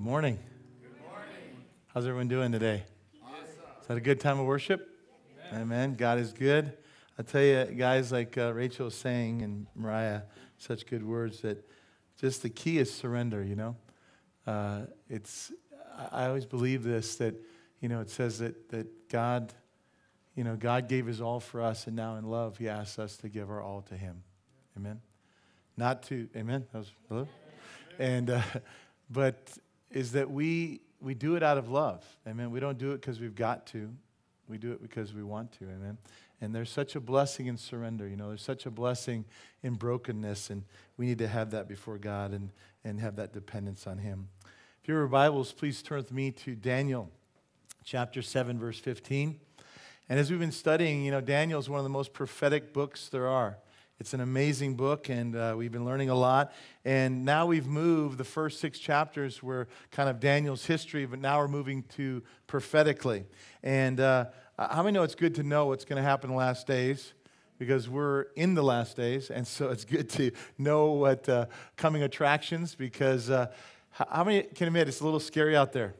Good morning. Good morning. How's everyone doing today? Awesome. Is that a good time of worship? Amen. Amen. God is good. I tell you, guys, like uh, Rachel was saying and Mariah, such good words that just the key is surrender, you know? Uh, it's, I always believe this that, you know, it says that, that God, you know, God gave his all for us, and now in love, he asks us to give our all to him. Amen. Not to, amen. That was, hello? And, uh, but is that we, we do it out of love. Amen. We don't do it because we've got to. We do it because we want to. Amen. And there's such a blessing in surrender. You know, there's such a blessing in brokenness. And we need to have that before God and, and have that dependence on Him. If you have Bibles, please turn with me to Daniel chapter 7, verse 15. And as we've been studying, you know, Daniel is one of the most prophetic books there are. It's an amazing book, and uh, we've been learning a lot. And now we've moved, the first six chapters were kind of Daniel's history, but now we're moving to prophetically. And uh, how many know it's good to know what's going to happen in the last days? Because we're in the last days, and so it's good to know what uh, coming attractions, because uh, how many can admit it's a little scary out there?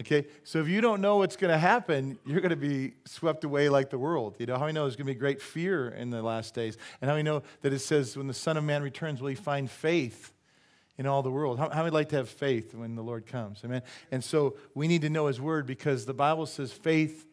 Okay, so if you don't know what's going to happen, you're going to be swept away like the world. You know, how many know there's going to be great fear in the last days? And how many know that it says, when the Son of Man returns, will he find faith in all the world? How, how many like to have faith when the Lord comes? Amen? And so we need to know his word because the Bible says faith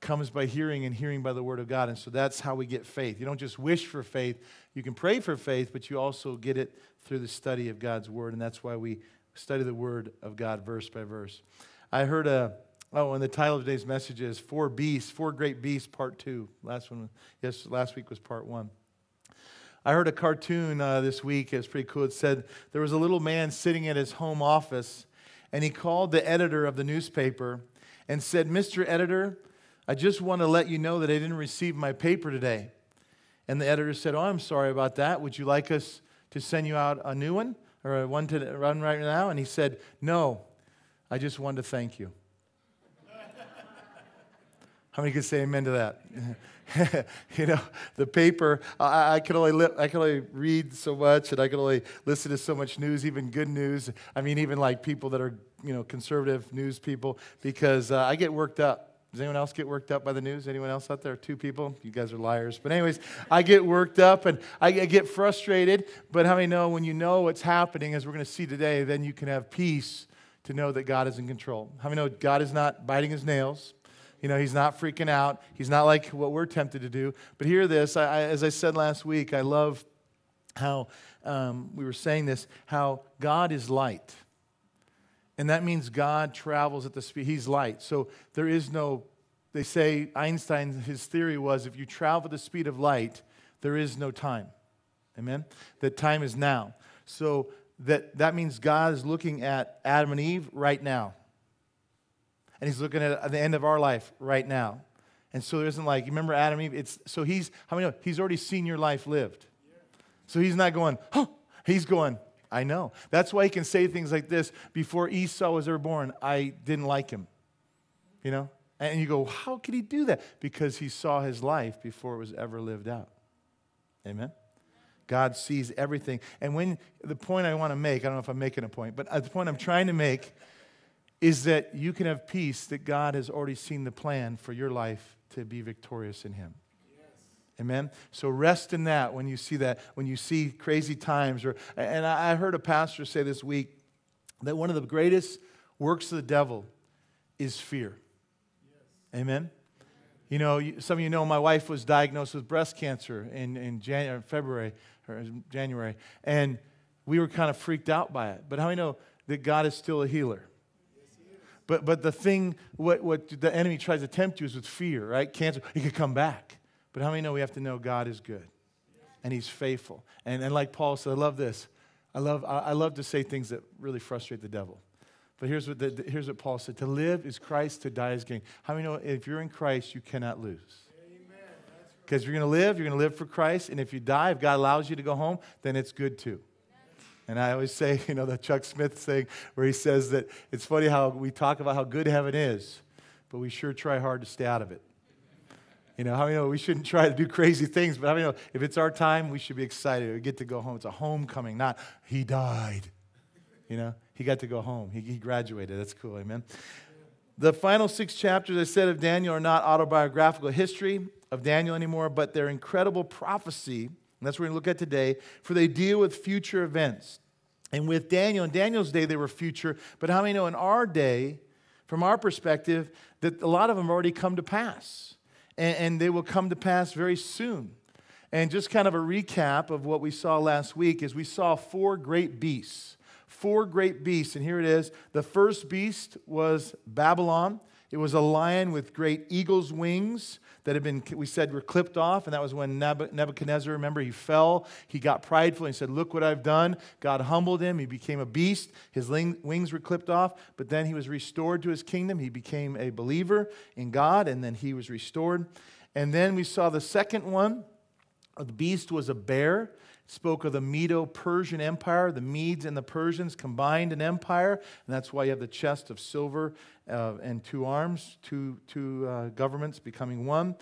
comes by hearing and hearing by the word of God. And so that's how we get faith. You don't just wish for faith, you can pray for faith, but you also get it through the study of God's word. And that's why we study the word of God verse by verse. I heard a, oh, and the title of today's message is Four Beasts, Four Great Beasts, Part Two. Last one, yes, last week was Part One. I heard a cartoon uh, this week. It's pretty cool. It said there was a little man sitting at his home office, and he called the editor of the newspaper and said, Mr. Editor, I just want to let you know that I didn't receive my paper today. And the editor said, Oh, I'm sorry about that. Would you like us to send you out a new one or one to run right now? And he said, No, I just wanted to thank you. How many can say amen to that? you know, the paper, I, I, could only li- I could only read so much and I could only listen to so much news, even good news. I mean, even like people that are, you know, conservative news people, because uh, I get worked up. Does anyone else get worked up by the news? Anyone else out there? Two people? You guys are liars. But, anyways, I get worked up and I get frustrated. But how many know when you know what's happening, as we're going to see today, then you can have peace to know that God is in control. How many know God is not biting his nails? You know, he's not freaking out. He's not like what we're tempted to do. But hear this, I, as I said last week, I love how um, we were saying this, how God is light. And that means God travels at the speed, he's light. So there is no, they say, Einstein, his theory was if you travel at the speed of light, there is no time. Amen? That time is now. So that that means God is looking at Adam and Eve right now. And he's looking at the end of our life right now. And so there isn't like, you remember Adam and Eve? It's, so he's, how many know? He's already seen your life lived. So he's not going, huh. He's going, I know. That's why he can say things like this before Esau was ever born, I didn't like him. You know? And you go, how could he do that? Because he saw his life before it was ever lived out. Amen? God sees everything. And when the point I want to make, I don't know if I'm making a point, but uh, the point I'm trying to make is that you can have peace that God has already seen the plan for your life to be victorious in Him. Amen. So rest in that when you see that, when you see crazy times. Or, and I heard a pastor say this week that one of the greatest works of the devil is fear. Yes. Amen. You know, some of you know my wife was diagnosed with breast cancer in, in January, uh, February or January, and we were kind of freaked out by it. But how many know that God is still a healer? But, but the thing, what, what the enemy tries to tempt you is with fear, right? Cancer, he could come back. But how many know we have to know God is good and he's faithful? And, and like Paul said, I love this. I love, I love to say things that really frustrate the devil. But here's what, the, here's what Paul said To live is Christ, to die is gain. How many know if you're in Christ, you cannot lose? Because you're going to live, you're going to live for Christ. And if you die, if God allows you to go home, then it's good too. And I always say, you know, the Chuck Smith thing where he says that it's funny how we talk about how good heaven is, but we sure try hard to stay out of it. You know, how you know we shouldn't try to do crazy things, but how you know if it's our time, we should be excited. We get to go home. It's a homecoming, not he died. You know, he got to go home. He, he graduated. That's cool. Amen. The final six chapters, I said, of Daniel are not autobiographical history of Daniel anymore, but they're incredible prophecy. And that's what we're going to look at today, for they deal with future events. And with Daniel, in Daniel's day, they were future, but how many know in our day, from our perspective, that a lot of them already come to pass? And, and they will come to pass very soon. And just kind of a recap of what we saw last week is we saw four great beasts. Four great beasts. And here it is. The first beast was Babylon. It was a lion with great eagle's wings that had been, we said, were clipped off. And that was when Nebuchadnezzar, remember, he fell. He got prideful. And he said, Look what I've done. God humbled him. He became a beast. His wings were clipped off. But then he was restored to his kingdom. He became a believer in God. And then he was restored. And then we saw the second one. The beast was a bear spoke of the Medo Persian Empire. The Medes and the Persians combined an empire, and that's why you have the chest of silver uh, and two arms, two, two uh, governments becoming one.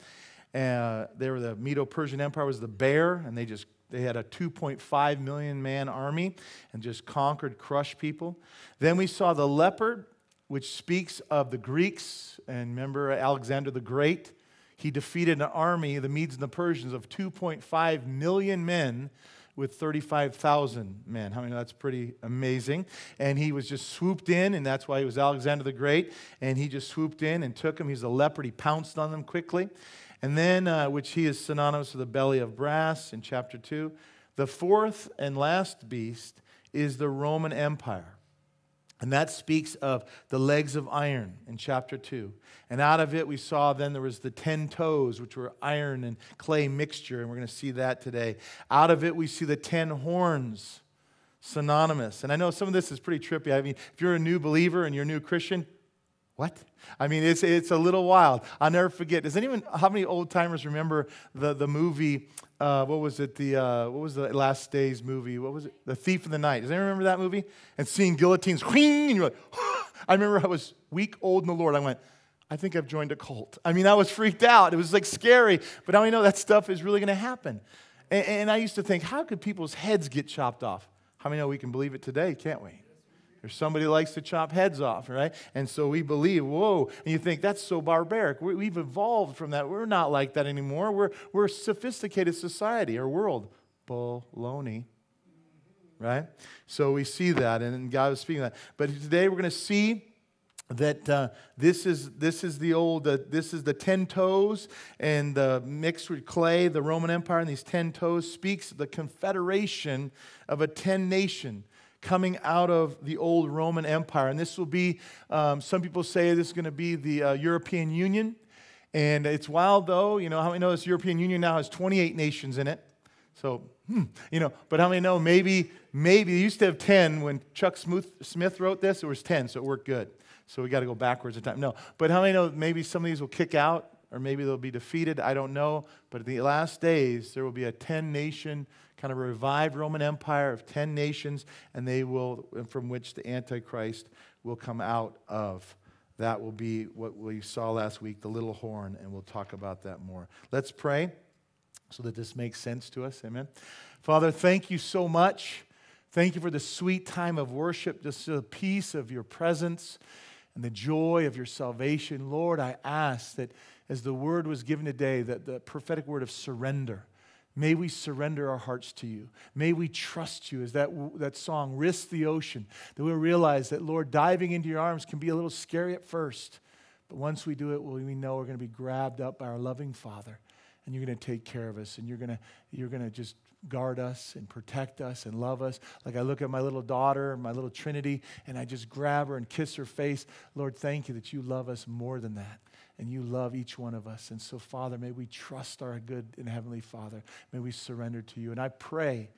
Uh, they were the Medo Persian Empire was the bear, and they just they had a 2.5 million man army and just conquered, crushed people. Then we saw the leopard, which speaks of the Greeks, and remember Alexander the Great. He defeated an army, the Medes and the Persians, of 2.5 million men with 35,000 men. How many know that's pretty amazing? And he was just swooped in, and that's why he was Alexander the Great. And he just swooped in and took him. He's a leopard. He pounced on them quickly. And then, uh, which he is synonymous with the belly of brass in chapter 2. The fourth and last beast is the Roman Empire. And that speaks of the legs of iron in chapter 2. And out of it, we saw then there was the 10 toes, which were iron and clay mixture. And we're going to see that today. Out of it, we see the 10 horns, synonymous. And I know some of this is pretty trippy. I mean, if you're a new believer and you're a new Christian, what? I mean, it's, it's a little wild. I'll never forget. Does anyone, how many old timers remember the, the movie, uh, what was it, the, uh, what was the Last Days movie? What was it? The Thief in the Night. Does anyone remember that movie? And seeing guillotines, whing, and you're like, I remember I was weak old in the Lord. I went, I think I've joined a cult. I mean, I was freaked out. It was like scary, but now I know that stuff is really going to happen. And, and I used to think, how could people's heads get chopped off? How many know we can believe it today, can't we? Or somebody likes to chop heads off, right? And so we believe, whoa. And you think, that's so barbaric. we have evolved from that. We're not like that anymore. We're, we're a sophisticated society, our world. Baloney. Right? So we see that, and God was speaking that. But today we're going to see that uh, this is this is the old uh, this is the ten toes and the mixed with clay the roman empire and these ten toes speaks the confederation of a ten nation coming out of the old Roman Empire. And this will be, um, some people say this is going to be the uh, European Union. And it's wild, though. You know, how many know this European Union now has 28 nations in it? So, hmm, you know, but how many know maybe, maybe, they used to have 10 when Chuck Smith wrote this, it was 10, so it worked good. So we got to go backwards in time. No, but how many know maybe some of these will kick out or maybe they'll be defeated? I don't know. But in the last days, there will be a 10 nation kind of revived Roman Empire of 10 nations, and they will, from which the Antichrist will come out of. That will be what we saw last week, the little horn, and we'll talk about that more. Let's pray so that this makes sense to us. Amen. Father, thank you so much. Thank you for the sweet time of worship, just the peace of your presence and the joy of your salvation. Lord, I ask that as the word was given today, that the prophetic word of surrender, May we surrender our hearts to you. May we trust you as that, that song, Risk the Ocean, that we'll realize that, Lord, diving into your arms can be a little scary at first. But once we do it, we know we're going to be grabbed up by our loving Father, and you're going to take care of us, and you're going to, you're going to just guard us and protect us and love us. Like I look at my little daughter, my little Trinity, and I just grab her and kiss her face. Lord, thank you that you love us more than that and you love each one of us. And so, Father, may we trust our good and Heavenly Father. May we surrender to you. And I pray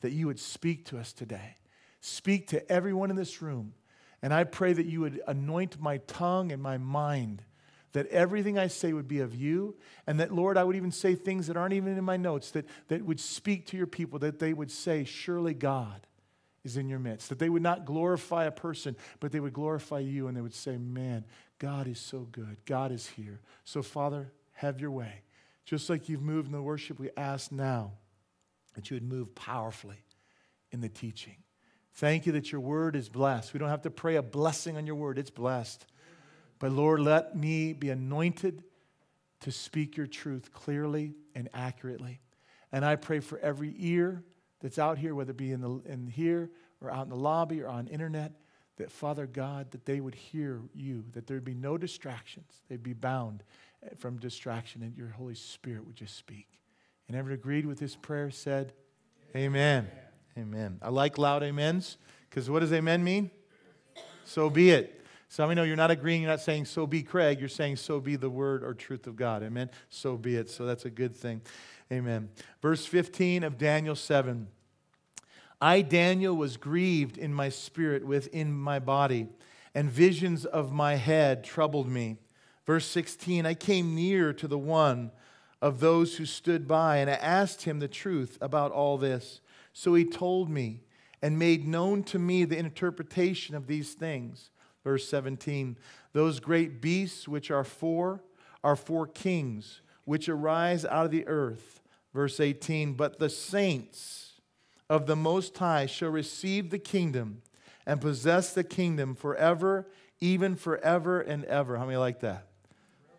that you would speak to us today. Speak to everyone in this room. And I pray that you would anoint my tongue and my mind, that everything I say would be of you, and that, Lord, I would even say things that aren't even in my notes, that, that would speak to your people, that they would say, Surely God is in your midst. That they would not glorify a person, but they would glorify you, and they would say, Man, God is so good. God is here. So, Father, have your way. Just like you've moved in the worship, we ask now that you would move powerfully in the teaching. Thank you that your word is blessed. We don't have to pray a blessing on your word, it's blessed. But Lord, let me be anointed to speak your truth clearly and accurately. And I pray for every ear that's out here, whether it be in, the, in here or out in the lobby or on internet, that Father God, that they would hear you, that there'd be no distractions. They'd be bound eh, from distraction, and your Holy Spirit would just speak. And everyone agreed with this prayer said, Amen. Amen. amen. I like loud amens because what does amen mean? So be it. So I know you're not agreeing, you're not saying so be Craig, you're saying so be the word or truth of God. Amen. So be it. So that's a good thing. Amen. Verse 15 of Daniel 7. I, Daniel, was grieved in my spirit within my body, and visions of my head troubled me. Verse 16 I came near to the one of those who stood by, and I asked him the truth about all this. So he told me and made known to me the interpretation of these things. Verse 17 Those great beasts which are four are four kings which arise out of the earth. Verse 18 But the saints, of the Most High shall receive the kingdom and possess the kingdom forever, even forever and ever. How many like that?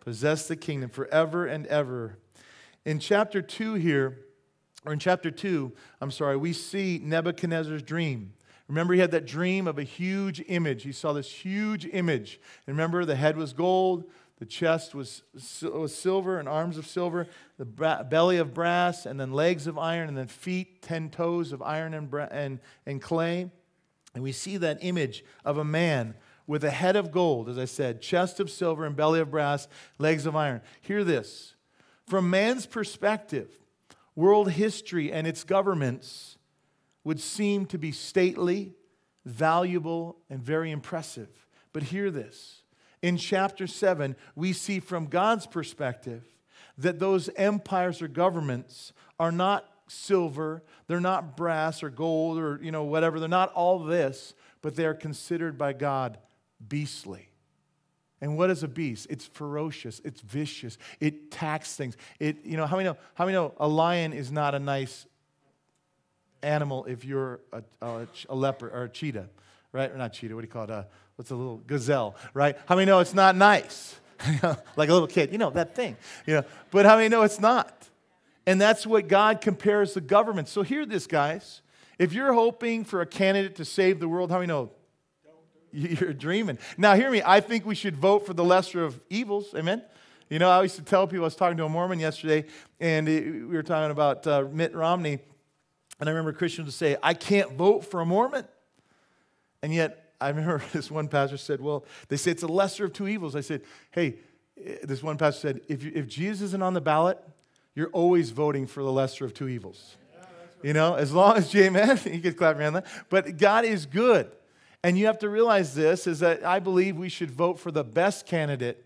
Possess the kingdom forever and ever. In chapter 2 here, or in chapter 2, I'm sorry, we see Nebuchadnezzar's dream. Remember, he had that dream of a huge image. He saw this huge image. And remember, the head was gold, the chest was, was silver and arms of silver, the belly of brass, and then legs of iron, and then feet, ten toes of iron and, bra- and, and clay. And we see that image of a man with a head of gold, as I said, chest of silver and belly of brass, legs of iron. Hear this. From man's perspective, world history and its governments would seem to be stately, valuable, and very impressive. But hear this in chapter 7, we see from God's perspective that those empires or governments are not silver, they're not brass or gold or you know whatever, they're not all this, but they're considered by God beastly. And what is a beast? It's ferocious, it's vicious, it attacks things. It, you know, how many know, how many know a lion is not a nice animal if you're a, a, a leopard or a cheetah, right? Or not cheetah, what do you call it? Uh, what's a little gazelle, right? How many know it's not nice? like a little kid, you know, that thing. You know, but how many know it's not? And that's what God compares the government. So hear this, guys. If you're hoping for a candidate to save the world, how many know? You're dreaming. Now, hear me. I think we should vote for the lesser of evils. Amen. You know, I used to tell people, I was talking to a Mormon yesterday, and we were talking about uh, Mitt Romney. And I remember Christians would say, I can't vote for a Mormon. And yet, I remember this one pastor said, Well, they say it's a lesser of two evils. I said, Hey, eh, this one pastor said, If, if Jesus isn't on the ballot, you're always voting for the lesser of two evils. Yeah, right. You know, as long as, amen, you could clap around that. But God is good. And you have to realize this is that I believe we should vote for the best candidate.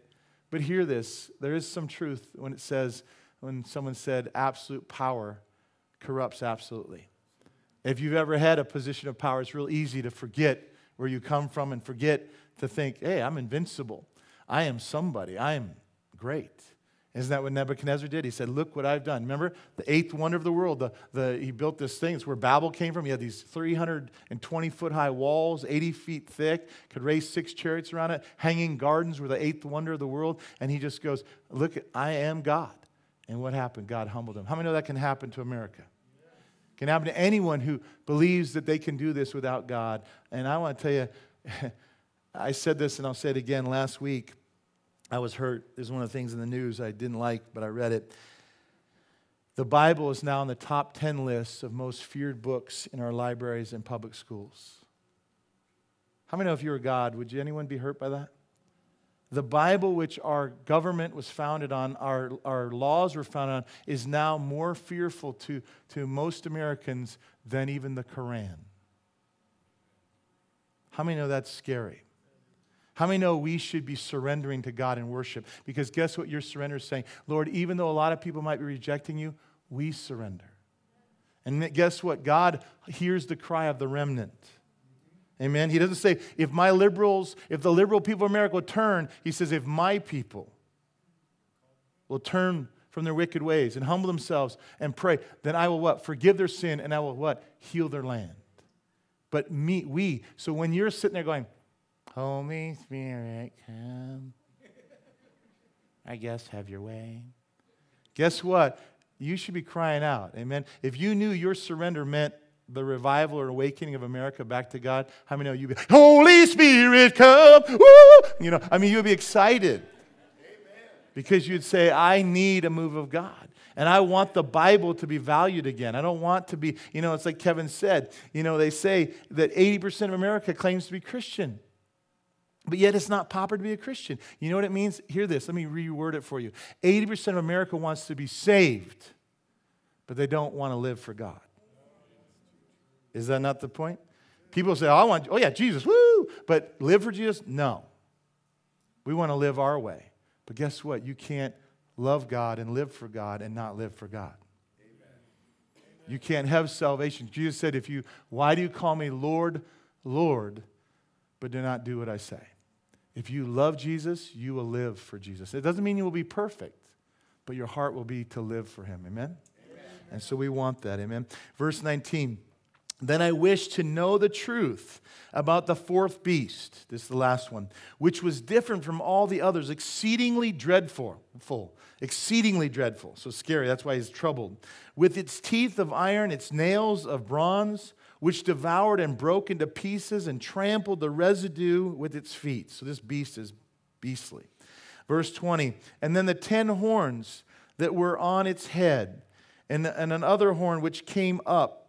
But hear this there is some truth when it says, when someone said, absolute power corrupts absolutely. If you've ever had a position of power, it's real easy to forget where you come from and forget to think, hey, I'm invincible. I am somebody. I am great. Isn't that what Nebuchadnezzar did? He said, Look what I've done. Remember the eighth wonder of the world? The, the, he built this thing. It's where Babel came from. He had these 320 foot high walls, 80 feet thick, could raise six chariots around it. Hanging gardens were the eighth wonder of the world. And he just goes, Look, I am God. And what happened? God humbled him. How many know that can happen to America? Can happen to anyone who believes that they can do this without God. And I want to tell you, I said this and I'll say it again last week. I was hurt. There's one of the things in the news I didn't like, but I read it. The Bible is now on the top 10 lists of most feared books in our libraries and public schools. How many if you were God, would anyone be hurt by that? The Bible, which our government was founded on, our, our laws were founded on, is now more fearful to, to most Americans than even the Quran. How many know that's scary? How many know we should be surrendering to God in worship? Because guess what your surrender is saying? Lord, even though a lot of people might be rejecting you, we surrender. And guess what? God hears the cry of the remnant. Amen. He doesn't say, if my liberals, if the liberal people of America will turn, he says, if my people will turn from their wicked ways and humble themselves and pray, then I will what? Forgive their sin and I will what? Heal their land. but me, we. So when you're sitting there going, Holy Spirit, come, I guess have your way. Guess what? You should be crying out. Amen. If you knew your surrender meant the revival or awakening of America back to God, how many of you'd be, Holy Spirit, come? Woo! You know, I mean, you would be excited. Because you'd say, I need a move of God. And I want the Bible to be valued again. I don't want to be, you know, it's like Kevin said, you know, they say that 80% of America claims to be Christian. But yet it's not popular to be a Christian. You know what it means? Hear this. Let me reword it for you. 80% of America wants to be saved, but they don't want to live for God. Is that not the point? People say, oh, I want, oh yeah, Jesus, woo! But live for Jesus? No. We want to live our way. But guess what? You can't love God and live for God and not live for God. You can't have salvation. Jesus said, if you, why do you call me Lord, Lord, but do not do what I say? If you love Jesus, you will live for Jesus. It doesn't mean you will be perfect, but your heart will be to live for him. Amen? Amen. And so we want that. Amen. Verse 19. Then I wish to know the truth about the fourth beast. This is the last one, which was different from all the others, exceedingly dreadful, full, exceedingly dreadful. So scary. That's why he's troubled. With its teeth of iron, its nails of bronze, which devoured and broke into pieces and trampled the residue with its feet. So this beast is beastly. Verse 20. And then the ten horns that were on its head, and, and another horn which came up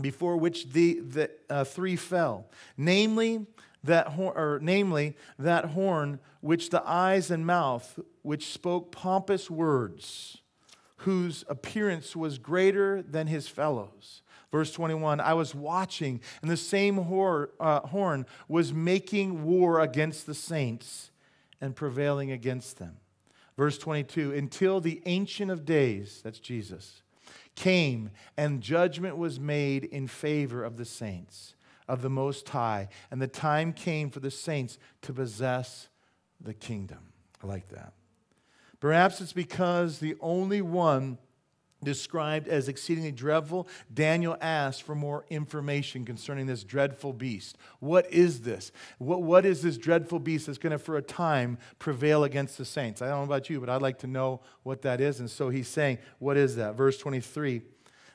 before which the, the uh, three fell, namely that horn, or namely that horn which the eyes and mouth which spoke pompous words, whose appearance was greater than his fellows. Verse 21 I was watching, and the same uh, horn was making war against the saints and prevailing against them. Verse 22 Until the Ancient of Days, that's Jesus, came, and judgment was made in favor of the saints of the Most High. And the time came for the saints to possess the kingdom. I like that. Perhaps it's because the only one described as exceedingly dreadful, Daniel asked for more information concerning this dreadful beast. What is this? What, what is this dreadful beast that's going to, for a time, prevail against the saints? I don't know about you, but I'd like to know what that is. And so he's saying, What is that? Verse 23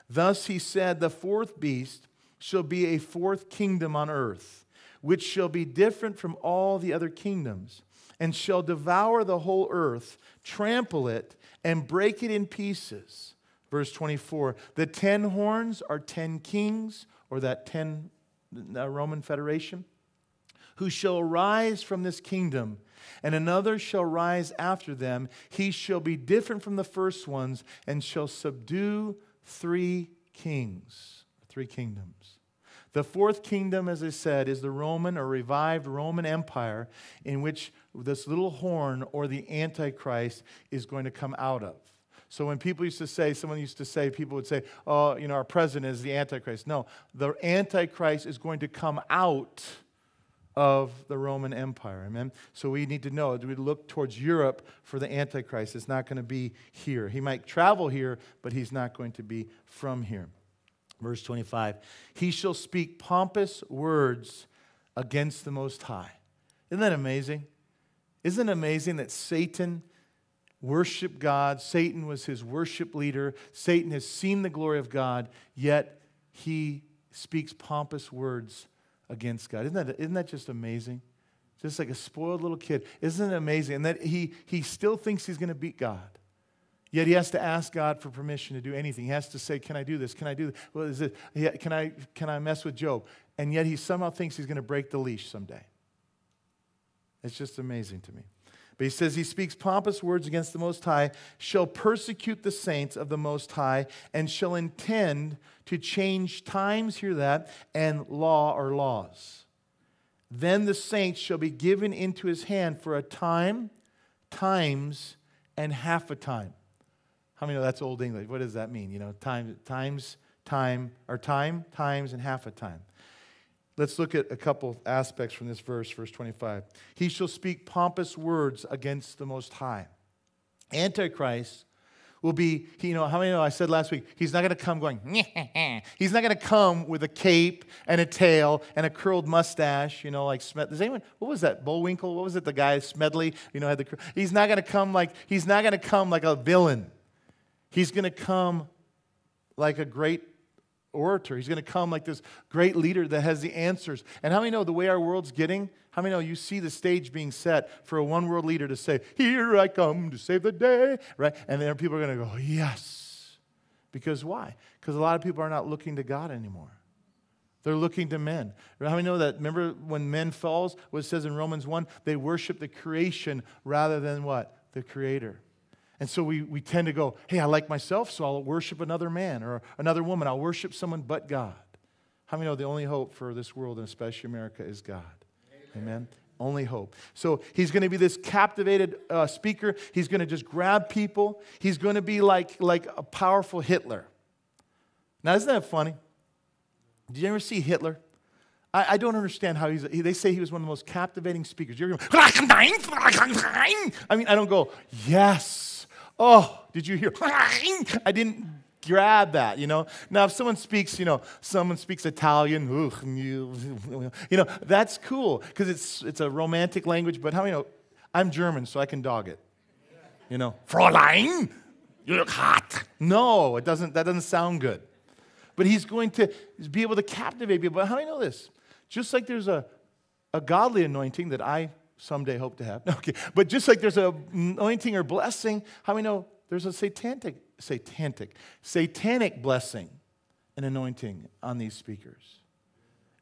Thus he said, The fourth beast shall be a fourth kingdom on earth, which shall be different from all the other kingdoms, and shall devour the whole earth, trample it, and break it in pieces Verse 24 The ten horns are ten kings, or that ten uh, Roman Federation, who shall rise from this kingdom, and another shall rise after them. He shall be different from the first ones, and shall subdue three kings, three kingdoms. The fourth kingdom, as I said, is the Roman or revived Roman Empire in which this little horn or the Antichrist is going to come out of. So when people used to say, someone used to say, people would say, oh, you know, our president is the Antichrist. No, the Antichrist is going to come out of the Roman Empire. Amen? So we need to know, do we look towards Europe for the Antichrist? It's not going to be here. He might travel here, but he's not going to be from here. Verse 25 He shall speak pompous words against the Most High. Isn't that amazing? Isn't it amazing that Satan worship God. Satan was his worship leader. Satan has seen the glory of God, yet he speaks pompous words against God. Isn't that, isn't that just amazing? Just like a spoiled little kid. Isn't it amazing? And that he, he still thinks he's going to beat God. Yet he has to ask God for permission to do anything. He has to say, Can I do this? Can I do this? Well, is it, can, I, can I mess with Job? And yet he somehow thinks he's going to break the leash someday. It's just amazing to me. But he says he speaks pompous words against the Most High, shall persecute the saints of the Most High, and shall intend to change times, hear that, and law or laws. Then the saints shall be given into his hand for a time, times, and half a time. How many know that's Old English? What does that mean? You know, time, times, time, or time, times, and half a time. Let's look at a couple aspects from this verse, verse 25. He shall speak pompous words against the Most High. Antichrist will be, you know, how many know I said last week, he's not going to come going, he's not going to come with a cape and a tail and a curled mustache, you know, like Smith. Does anyone, what was that, Bullwinkle? What was it, the guy, Smedley, you know, had the, he's not going to come like, he's not going to come like a villain. He's going to come like a great orator. He's going to come like this great leader that has the answers. And how many know the way our world's getting? How many know you see the stage being set for a one world leader to say, Here I come to save the day, right? And then people are going to go, Yes. Because why? Because a lot of people are not looking to God anymore. They're looking to men. How many know that? Remember when men falls, what it says in Romans 1? They worship the creation rather than what? The creator. And so we, we tend to go, hey, I like myself, so I'll worship another man or another woman. I'll worship someone but God. How many know the only hope for this world, and especially America, is God? Amen. Amen? Only hope. So he's going to be this captivated uh, speaker. He's going to just grab people. He's going to be like, like a powerful Hitler. Now, isn't that funny? Did you ever see Hitler? I, I, don't understand how he's, they say he was one of the most captivating speakers. You're going, I mean, I don't go, yes. Oh, did you hear? I didn't grab that, you know. Now, if someone speaks, you know, someone speaks Italian, you know, that's cool because it's, it's a romantic language, but how you know? I'm German, so I can dog it. You know, Fräulein, you look hot. No, it doesn't, that doesn't sound good. But he's going to be able to captivate people. But how do you know this? Just like there's a, a godly anointing that I someday hope to have. Okay, but just like there's a anointing or blessing, how many know there's a satanic, satanic, satanic blessing and anointing on these speakers?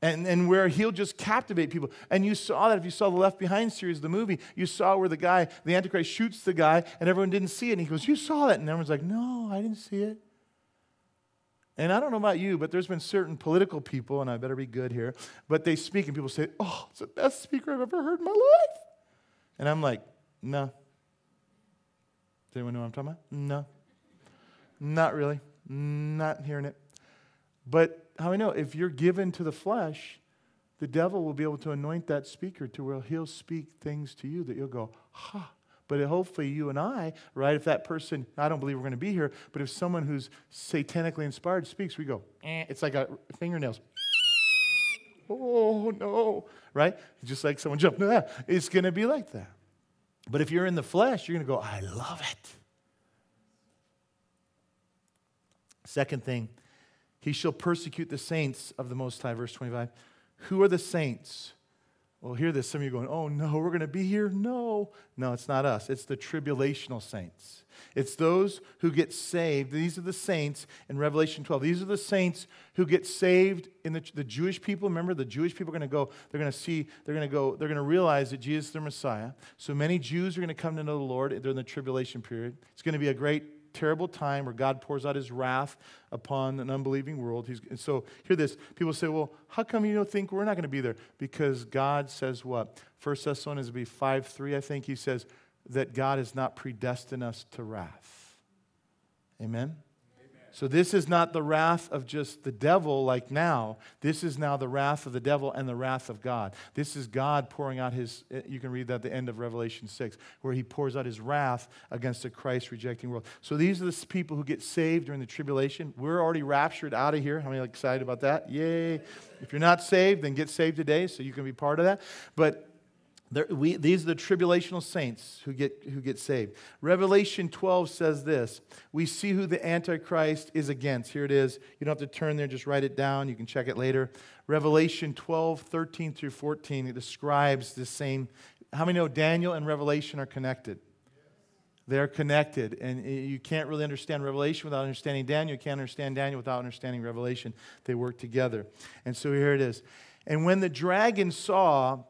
And, and where he'll just captivate people. And you saw that if you saw the Left Behind series the movie, you saw where the guy, the Antichrist, shoots the guy and everyone didn't see it. And he goes, You saw that? And everyone's like, No, I didn't see it. And I don't know about you, but there's been certain political people, and I better be good here, but they speak and people say, Oh, it's the best speaker I've ever heard in my life. And I'm like, No. Does anyone know what I'm talking about? No. Not really. Not hearing it. But how I know if you're given to the flesh, the devil will be able to anoint that speaker to where he'll speak things to you that you'll go, ha. But hopefully, you and I, right, if that person, I don't believe we're going to be here, but if someone who's satanically inspired speaks, we go, eh. it's like a fingernails. oh, no, right? Just like someone jumped, ah. it's going to be like that. But if you're in the flesh, you're going to go, I love it. Second thing, he shall persecute the saints of the Most High, verse 25. Who are the saints? Well, hear this. Some of you going, oh no, we're going to be here? No. No, it's not us. It's the tribulational saints. It's those who get saved. These are the saints in Revelation 12. These are the saints who get saved in the, the Jewish people. Remember, the Jewish people are going to go, they're going to see, they're going to go, they're going to realize that Jesus is their Messiah. So many Jews are going to come to know the Lord during the tribulation period. It's going to be a great terrible time where God pours out his wrath upon an unbelieving world. He's, and so, hear this. People say, well, how come you don't think we're not going to be there? Because God says what? First Thessalonians be 5 3, I think he says that God has not predestined us to wrath. Amen? So, this is not the wrath of just the devil like now. This is now the wrath of the devil and the wrath of God. This is God pouring out his, you can read that at the end of Revelation 6, where he pours out his wrath against the Christ rejecting world. So, these are the people who get saved during the tribulation. We're already raptured out of here. How many are excited about that? Yay. If you're not saved, then get saved today so you can be part of that. But there, we, these are the tribulational saints who get, who get saved. Revelation 12 says this We see who the Antichrist is against. Here it is. You don't have to turn there, just write it down. You can check it later. Revelation 12, 13 through 14, it describes the same. How many know Daniel and Revelation are connected? They're connected. And you can't really understand Revelation without understanding Daniel. You can't understand Daniel without understanding Revelation. They work together. And so here it is. And when the dragon saw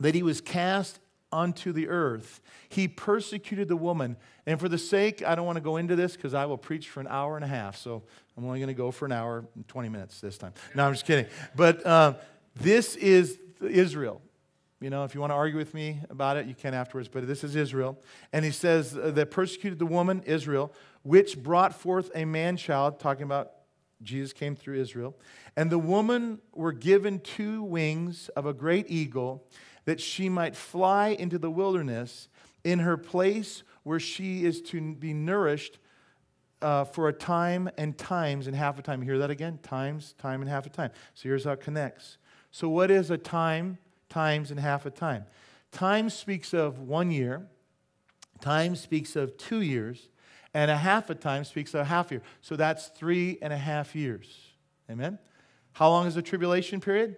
that he was cast unto the earth. He persecuted the woman. And for the sake, I don't want to go into this because I will preach for an hour and a half. So I'm only going to go for an hour and 20 minutes this time. No, I'm just kidding. But uh, this is Israel. You know, if you want to argue with me about it, you can afterwards, but this is Israel. And he says uh, that persecuted the woman, Israel, which brought forth a man child, talking about Jesus came through Israel. And the woman were given two wings of a great eagle that she might fly into the wilderness in her place where she is to be nourished uh, for a time and times and half a time. Hear that again? Times, time, and half a time. So here's how it connects. So, what is a time, times, and half a time? Time speaks of one year, time speaks of two years, and a half a time speaks of a half year. So that's three and a half years. Amen? How long is the tribulation period?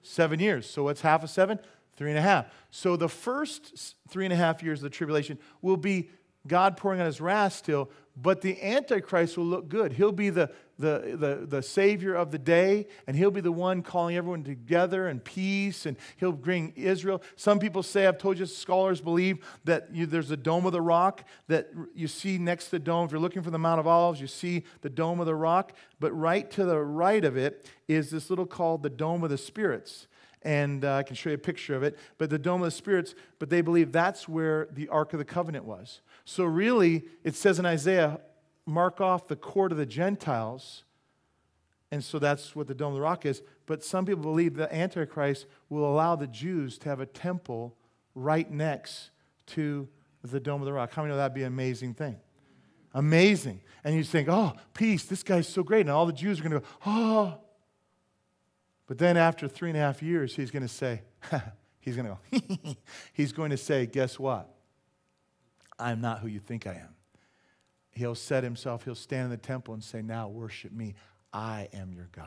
Seven years. So what's half of seven? Three and a half. So the first three and a half years of the tribulation will be God pouring out his wrath still, but the Antichrist will look good. He'll be the, the, the, the Savior of the day, and he'll be the one calling everyone together in peace, and he'll bring Israel. Some people say, I've told you, scholars believe that you, there's a dome of the rock that you see next to the dome. If you're looking for the Mount of Olives, you see the dome of the rock, but right to the right of it is this little called the Dome of the Spirits and uh, I can show you a picture of it. But the Dome of the Spirits, but they believe that's where the Ark of the Covenant was. So, really, it says in Isaiah, mark off the court of the Gentiles. And so that's what the Dome of the Rock is. But some people believe the Antichrist will allow the Jews to have a temple right next to the Dome of the Rock. How many know that'd be an amazing thing? Amazing. And you think, oh, peace, this guy's so great. And all the Jews are going to go, oh, but then after three and a half years, he's going to say, he's going to go, he's going to say, guess what? I'm not who you think I am. He'll set himself, he'll stand in the temple and say, now worship me. I am your God.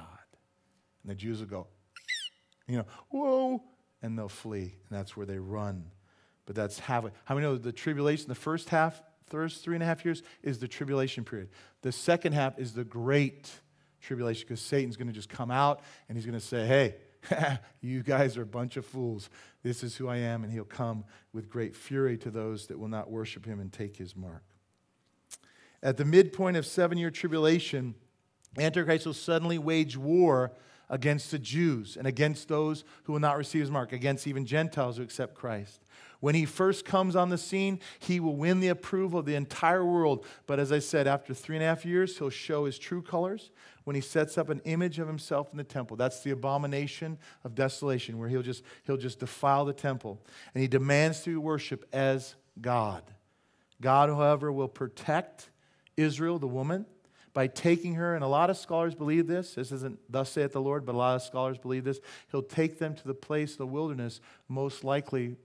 And the Jews will go, you know, whoa, and they'll flee. And that's where they run. But that's half. How many know the tribulation, the first half, first three and a half years is the tribulation period. The second half is the great tribulation because Satan's going to just come out and he's going to say, Hey, you guys are a bunch of fools. This is who I am. And he'll come with great fury to those that will not worship him and take his mark. At the midpoint of seven year tribulation, Antichrist will suddenly wage war against the Jews and against those who will not receive his mark, against even Gentiles who accept Christ. When he first comes on the scene, he will win the approval of the entire world. But as I said, after three and a half years, he'll show his true colors when he sets up an image of himself in the temple. That's the abomination of desolation, where he'll just, he'll just defile the temple. And he demands to be worshiped as God. God, however, will protect Israel, the woman, by taking her, and a lot of scholars believe this. This isn't thus saith the Lord, but a lot of scholars believe this. He'll take them to the place, the wilderness, most likely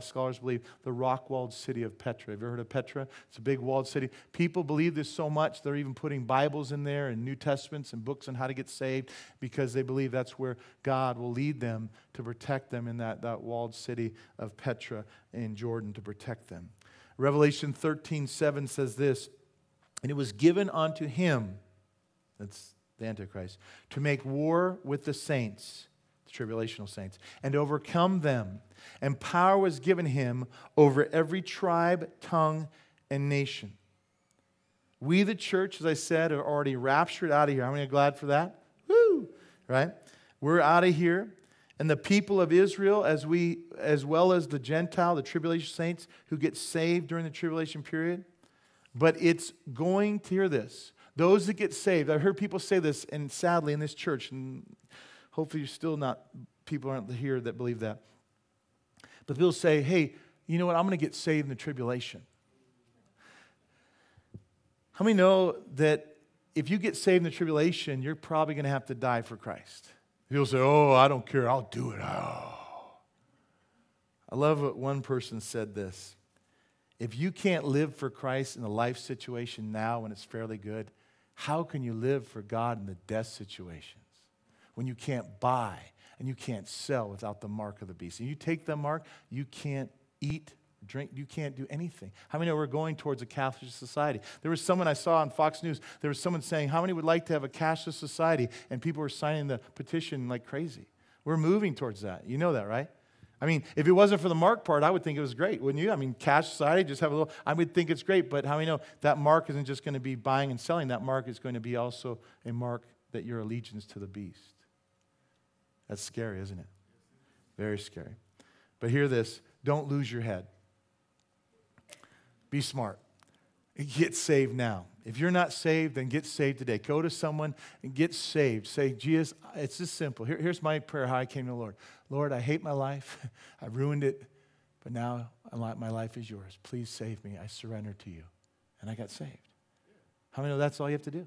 scholars believe, the rock walled city of Petra. Have you ever heard of Petra? It's a big walled city. People believe this so much, they're even putting Bibles in there and New Testaments and books on how to get saved because they believe that's where God will lead them to protect them in that, that walled city of Petra in Jordan to protect them. Revelation 13 7 says this, and it was given unto him, that's the Antichrist, to make war with the saints the tribulational saints, and overcome them. And power was given him over every tribe, tongue, and nation. We, the church, as I said, are already raptured out of here. How many are glad for that? Woo! Right? We're out of here. And the people of Israel, as, we, as well as the Gentile, the tribulation saints who get saved during the tribulation period. But it's going to hear this. Those that get saved, I've heard people say this, and sadly in this church, and Hopefully, you're still not, people aren't here that believe that. But people say, hey, you know what? I'm going to get saved in the tribulation. How many know that if you get saved in the tribulation, you're probably going to have to die for Christ? People say, oh, I don't care. I'll do it. Oh. I love what one person said this. If you can't live for Christ in a life situation now when it's fairly good, how can you live for God in the death situation? When you can't buy and you can't sell without the mark of the beast. And you take the mark, you can't eat, drink, you can't do anything. How many know we're going towards a cashless society? There was someone I saw on Fox News, there was someone saying, How many would like to have a cashless society? And people were signing the petition like crazy. We're moving towards that. You know that, right? I mean, if it wasn't for the mark part, I would think it was great, wouldn't you? I mean, cash society, just have a little, I would think it's great, but how many know that mark isn't just going to be buying and selling? That mark is going to be also a mark that your allegiance to the beast. That's scary, isn't it? Very scary. But hear this don't lose your head. Be smart. Get saved now. If you're not saved, then get saved today. Go to someone and get saved. Say, Jesus, it's this simple. Here, here's my prayer how I came to the Lord. Lord, I hate my life. I ruined it, but now my life is yours. Please save me. I surrender to you. And I got saved. How many know that's all you have to do?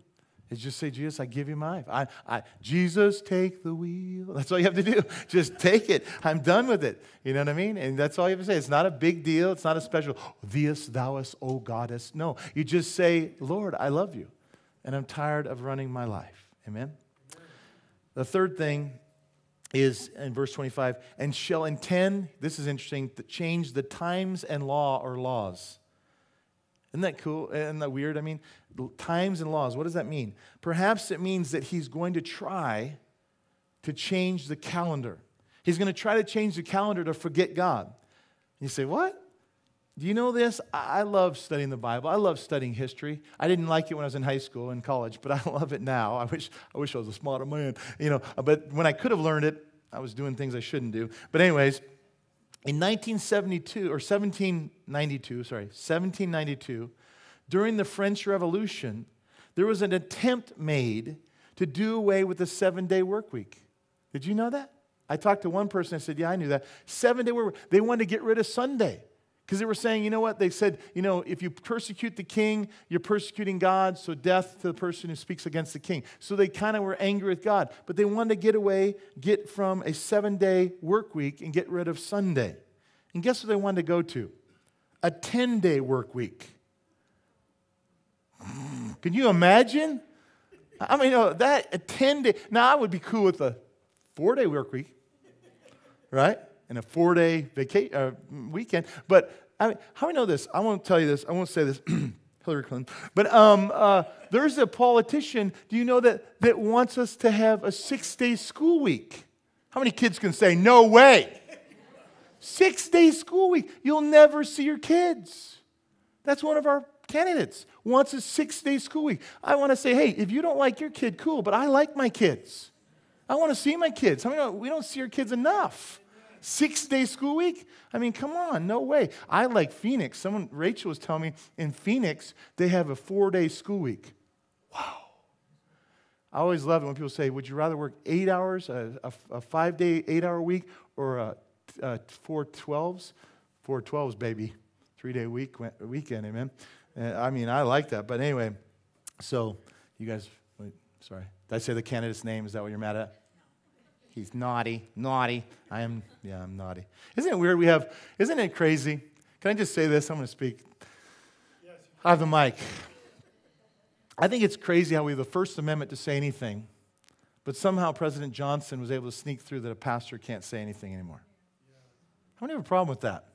Is just say, Jesus, I give you my life. I, I, Jesus, take the wheel. That's all you have to do. Just take it. I'm done with it. You know what I mean? And that's all you have to say. It's not a big deal. It's not a special, Theus, thouest, O goddess. No, you just say, Lord, I love you. And I'm tired of running my life. Amen? The third thing is in verse 25, and shall intend, this is interesting, to change the times and law or laws. Isn't that cool? Isn't that weird? I mean, times and laws, what does that mean? Perhaps it means that he's going to try to change the calendar. He's going to try to change the calendar to forget God. You say, What? Do you know this? I love studying the Bible. I love studying history. I didn't like it when I was in high school and college, but I love it now. I wish I wish I was a smarter man, you know. But when I could have learned it, I was doing things I shouldn't do. But anyways, in 1972 or 1792, sorry, 1792, during the French Revolution, there was an attempt made to do away with the seven-day work week. Did you know that? I talked to one person. I said, "Yeah, I knew that. Seven-day work. They wanted to get rid of Sunday." Because they were saying, you know what? They said, you know, if you persecute the king, you're persecuting God, so death to the person who speaks against the king. So they kind of were angry with God. But they wanted to get away, get from a seven day work week and get rid of Sunday. And guess what they wanted to go to? A 10 day work week. Can you imagine? I mean, that a 10 day. Now, I would be cool with a four day work week, right? and a four day vacation uh, weekend. But I mean, how do I know this? I won't tell you this. I won't say this. Hillary Clinton. But um, uh, there's a politician, do you know that, that wants us to have a six day school week? How many kids can say, no way? six day school week. You'll never see your kids. That's one of our candidates. Wants a six day school week. I want to say, hey, if you don't like your kid, cool, but I like my kids. I want to see my kids. I mean, we don't see our kids enough. Six day school week? I mean, come on, no way. I like Phoenix. Someone, Rachel was telling me in Phoenix, they have a four day school week. Wow. I always love it when people say, Would you rather work eight hours, a, a, a five day, eight hour week, or a, a four 12s? Four 12s, baby. Three day week, weekend, amen. Uh, I mean, I like that. But anyway, so you guys, wait, sorry. Did I say the candidate's name? Is that what you're mad at? He's naughty, naughty. I am, yeah, I'm naughty. Isn't it weird? We have, isn't it crazy? Can I just say this? I'm going to speak. Yes. I have the mic. I think it's crazy how we have the First Amendment to say anything, but somehow President Johnson was able to sneak through that a pastor can't say anything anymore. How many have a problem with that?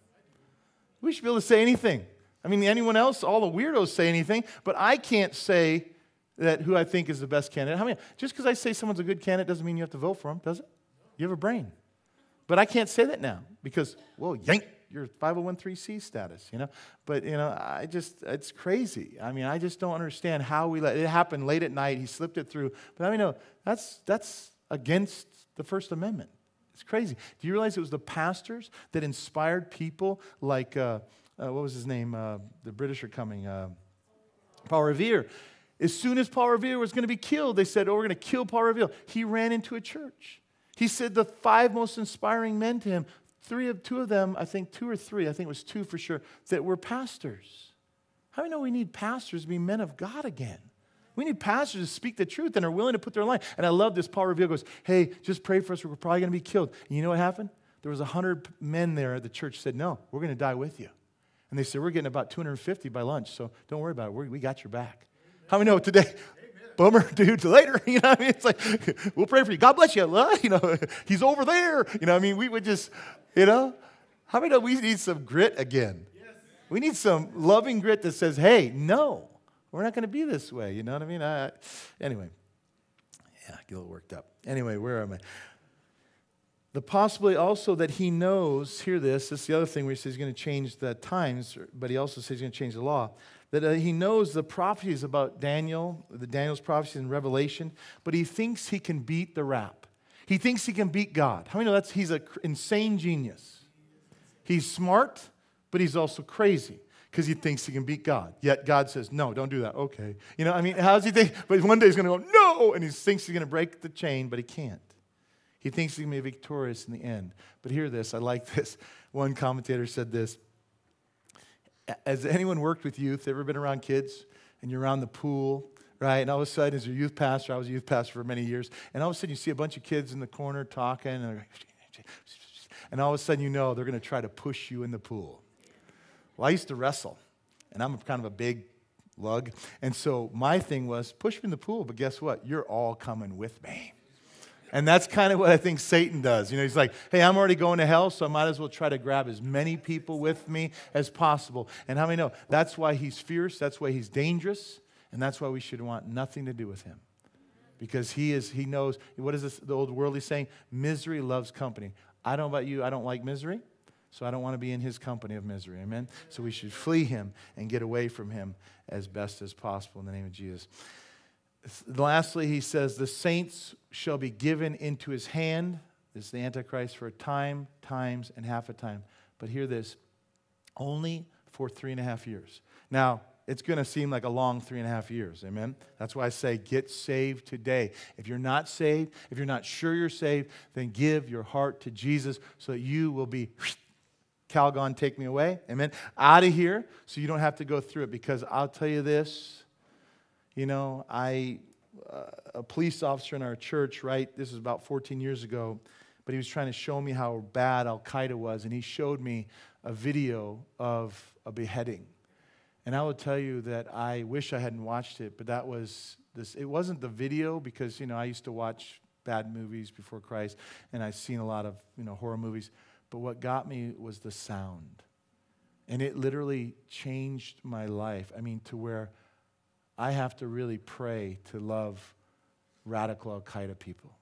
We should be able to say anything. I mean, anyone else, all the weirdos say anything, but I can't say that who I think is the best candidate. How many? Just because I say someone's a good candidate doesn't mean you have to vote for them, does it? You have a brain. But I can't say that now because, well, yank your 501c status, you know? But, you know, I just, it's crazy. I mean, I just don't understand how we let it happen late at night. He slipped it through. But I mean, no, that's, that's against the First Amendment. It's crazy. Do you realize it was the pastors that inspired people like, uh, uh, what was his name? Uh, the British are coming. Uh, Paul Revere. As soon as Paul Revere was going to be killed, they said, Oh, we're going to kill Paul Revere. He ran into a church. He said the five most inspiring men to him, three of two of them, I think two or three, I think it was two for sure, that were pastors. How do we know we need pastors to be men of God again? We need pastors to speak the truth and are willing to put their life. And I love this. Paul Revere goes, Hey, just pray for us. We're probably going to be killed. And you know what happened? There was 100 men there at the church said, No, we're going to die with you. And they said, We're getting about 250 by lunch, so don't worry about it. We got your back. How many know today? Amen. Bummer, dude, later. You know what I mean? It's like, we'll pray for you. God bless you. You know, he's over there. You know I mean? We would just, you know, how many know we need some grit again? Yes. We need some loving grit that says, hey, no, we're not going to be this way. You know what I mean? I, anyway, yeah, I get a little worked up. Anyway, where am I? The possibility also that he knows, hear this, this is the other thing where he says he's going to change the times, but he also says he's going to change the law that uh, he knows the prophecies about Daniel, the Daniel's prophecies in Revelation, but he thinks he can beat the rap. He thinks he can beat God. How many know that's he's an insane genius? He's smart, but he's also crazy because he thinks he can beat God. Yet God says, No, don't do that. Okay. You know, I mean, how does he think? But one day he's going to go, No! And he thinks he's going to break the chain, but he can't. He thinks he's going to be victorious in the end. But hear this, I like this. One commentator said this has anyone worked with youth, ever been around kids? and you're around the pool, right? And all of a sudden, as a youth pastor, I was a youth pastor for many years, and all of a sudden you see a bunch of kids in the corner talking, and, and all of a sudden you know they're going to try to push you in the pool. Well, I used to wrestle, and I'm kind of a big lug. And so my thing was push me in the pool, but guess what? You're all coming with me. And that's kind of what I think Satan does. You know, he's like, hey, I'm already going to hell, so I might as well try to grab as many people with me as possible. And how many know? That's why he's fierce, that's why he's dangerous, and that's why we should want nothing to do with him. Because he is, he knows, what is this, the old worldly saying? Misery loves company. I don't know about you, I don't like misery. So I don't want to be in his company of misery. Amen? So we should flee him and get away from him as best as possible in the name of Jesus. Lastly, he says, The saints shall be given into his hand. This is the Antichrist for a time, times, and half a time. But hear this only for three and a half years. Now, it's going to seem like a long three and a half years. Amen? That's why I say get saved today. If you're not saved, if you're not sure you're saved, then give your heart to Jesus so that you will be Calgon, take me away. Amen. Out of here so you don't have to go through it because I'll tell you this. You know, I, a police officer in our church, right? This was about 14 years ago, but he was trying to show me how bad Al Qaeda was, and he showed me a video of a beheading. And I will tell you that I wish I hadn't watched it, but that was this. It wasn't the video because, you know, I used to watch bad movies before Christ, and I've seen a lot of, you know, horror movies. But what got me was the sound. And it literally changed my life. I mean, to where I have to really pray to love radical Al Qaeda people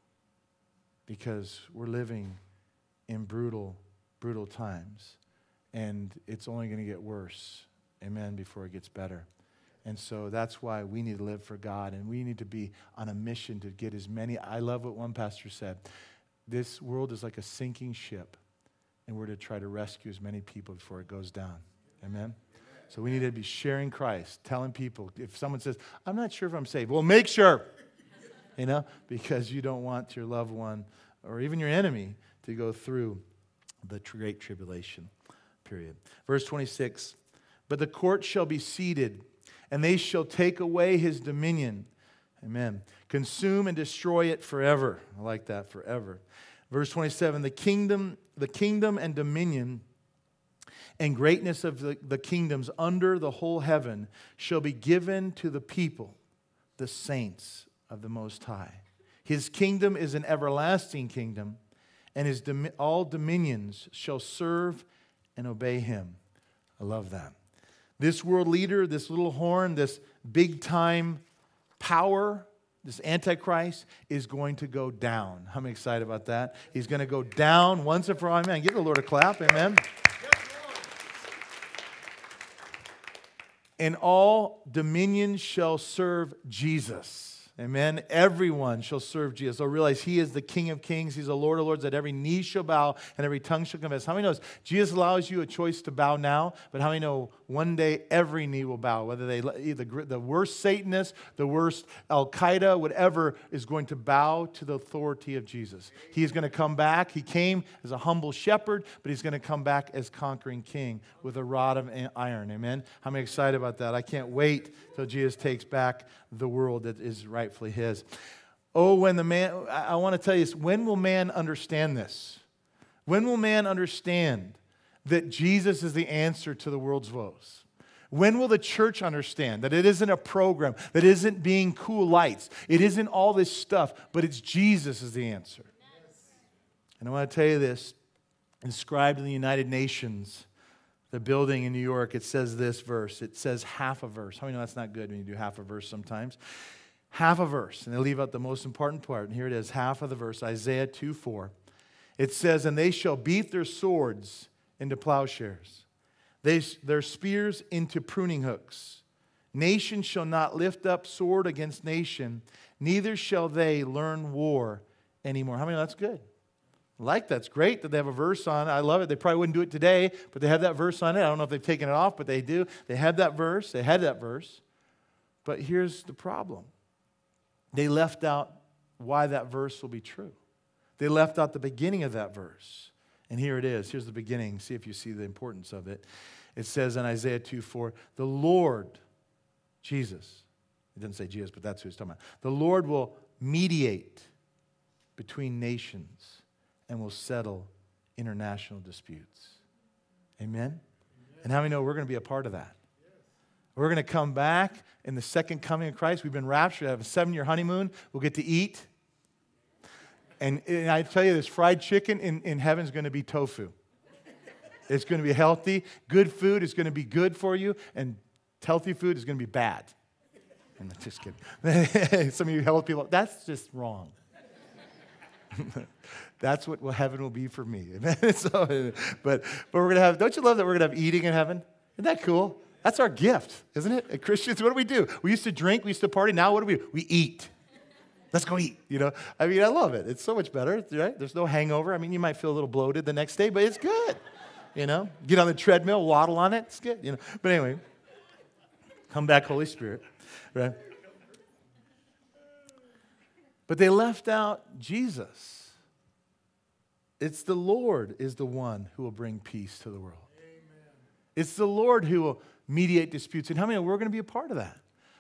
because we're living in brutal, brutal times. And it's only going to get worse, amen, before it gets better. And so that's why we need to live for God and we need to be on a mission to get as many. I love what one pastor said. This world is like a sinking ship and we're to try to rescue as many people before it goes down. Amen? So we need to be sharing Christ, telling people. If someone says, I'm not sure if I'm saved, well, make sure, you know, because you don't want your loved one or even your enemy to go through the great tribulation period. Verse 26 But the court shall be seated, and they shall take away his dominion. Amen. Consume and destroy it forever. I like that, forever. Verse 27 The kingdom, the kingdom and dominion and greatness of the, the kingdoms under the whole heaven shall be given to the people, the saints of the Most High. His kingdom is an everlasting kingdom, and his dom- all dominions shall serve and obey him. I love that. This world leader, this little horn, this big time power, this Antichrist is going to go down. I'm excited about that. He's going to go down once and for all. Amen. Give the Lord a clap. Amen. And all dominions shall serve Jesus. Amen. Everyone shall serve Jesus. They'll realize He is the King of Kings. He's the Lord of Lords, that every knee shall bow and every tongue shall confess. How many knows Jesus allows you a choice to bow now, but how many know one day every knee will bow, whether they either the worst Satanist, the worst Al Qaeda, whatever, is going to bow to the authority of Jesus. He is going to come back. He came as a humble shepherd, but He's going to come back as conquering King with a rod of iron. Amen. How many excited about that? I can't wait till Jesus takes back the world that is rightfully his. Oh, when the man, I, want to tell you this, when will man understand this? When will man understand that Jesus is the answer to the world's woes? When will the church understand that it isn't a program, that isn't being cool lights, it isn't all this stuff, but it's Jesus is the answer? Yes. And I want to tell you this inscribed in the United Nations the building in New York, it says this verse. It says half a verse. How many know that's not good when you do half a verse sometimes? Half a verse, and they leave out the most important part. And here it is half of the verse, Isaiah 2 4. It says, And they shall beat their swords into plowshares, they, their spears into pruning hooks. Nation shall not lift up sword against nation, neither shall they learn war anymore. How many know that's good? Like that's great that they have a verse on it. I love it. They probably wouldn't do it today, but they have that verse on it. I don't know if they've taken it off, but they do. They had that verse. They had that verse. But here's the problem they left out why that verse will be true. They left out the beginning of that verse. And here it is. Here's the beginning. See if you see the importance of it. It says in Isaiah 2 4, the Lord Jesus. It doesn't say Jesus, but that's who he's talking about. The Lord will mediate between nations and will settle international disputes. Amen? Amen. And how many know we're going to be a part of that? Yes. We're going to come back in the second coming of Christ. We've been raptured, We have a seven year honeymoon. We'll get to eat. And, and I tell you, this fried chicken in, in heaven is going to be tofu. It's going to be healthy. Good food is going to be good for you, and healthy food is going to be bad. I'm just kidding. Some of you health people, that's just wrong. that's what heaven will be for me. so, but, but we're going to have, don't you love that we're going to have eating in heaven? Isn't that cool? That's our gift, isn't it? As Christians, what do we do? We used to drink, we used to party. Now what do we do? We eat. Let's go eat. You know, I mean, I love it. It's so much better, right? There's no hangover. I mean, you might feel a little bloated the next day, but it's good. You know, get on the treadmill, waddle on it. It's good. You know, but anyway, come back, Holy Spirit, right? But they left out Jesus. It's the Lord is the one who will bring peace to the world. Amen. It's the Lord who will mediate disputes. And how many of we're going to be a part of that?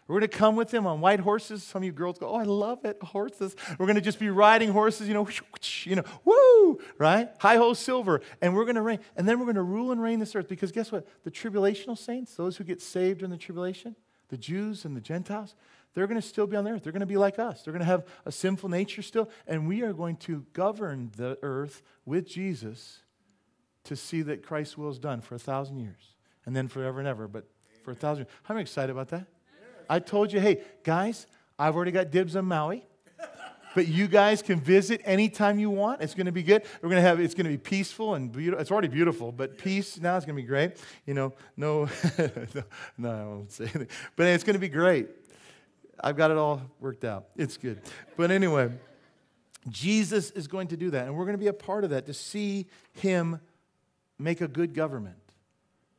We're going to come with him on white horses. Some of you girls go, oh, I love it, horses. We're going to just be riding horses, you know, you know, woo, right? High ho silver. And we're going to reign. And then we're going to rule and reign this earth. Because guess what? The tribulational saints, those who get saved in the tribulation, the Jews and the Gentiles, they're going to still be on the earth. They're going to be like us. They're going to have a sinful nature still. And we are going to govern the earth with Jesus to see that Christ's will is done for a thousand years. And then forever and ever. But for a thousand years. I'm excited about that. I told you, hey, guys, I've already got dibs on Maui. But you guys can visit anytime you want. It's going to be good. We're going to have, it's going to be peaceful and beautiful. It's already beautiful, but peace now is going to be great. You know, no, no, I won't say anything. But it's going to be great. I've got it all worked out. It's good. But anyway, Jesus is going to do that. And we're going to be a part of that to see him make a good government.